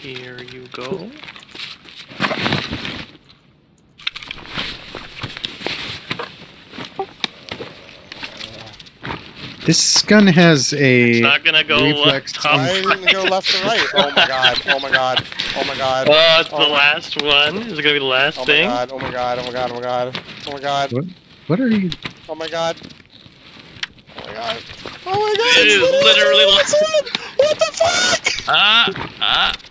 Here you go. This gun has a. It's not gonna go reflex top. I didn't go left to right. Oh my god. Oh my god. Oh my god. Oh, it's the Oh my- last one. Is it gonna be the last Oh my thing? god. Oh my god. Oh my god. Oh my god. Oh my god. What are you? Oh my god. Oh my god. Oh my god. It is it's literally the last one. What